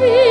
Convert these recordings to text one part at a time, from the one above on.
feel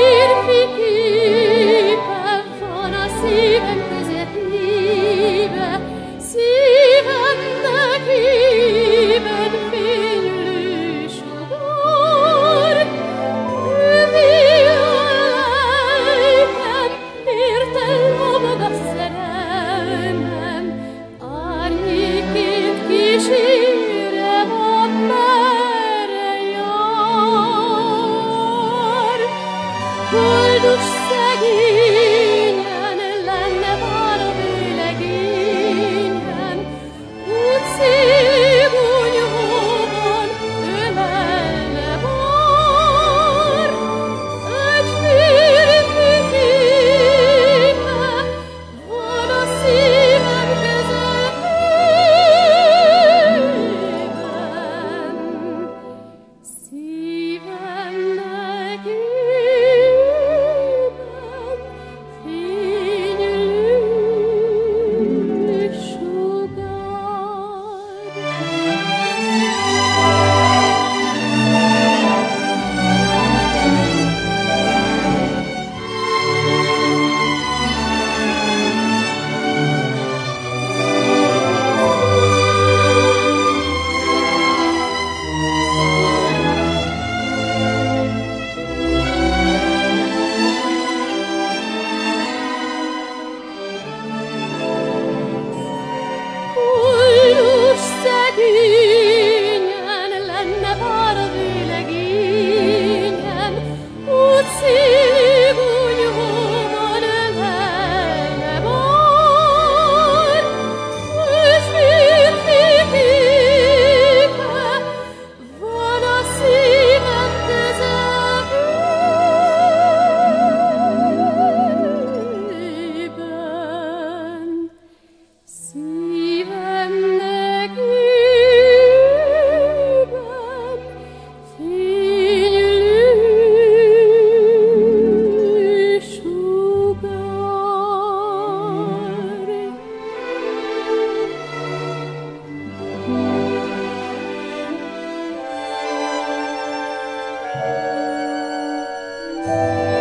Música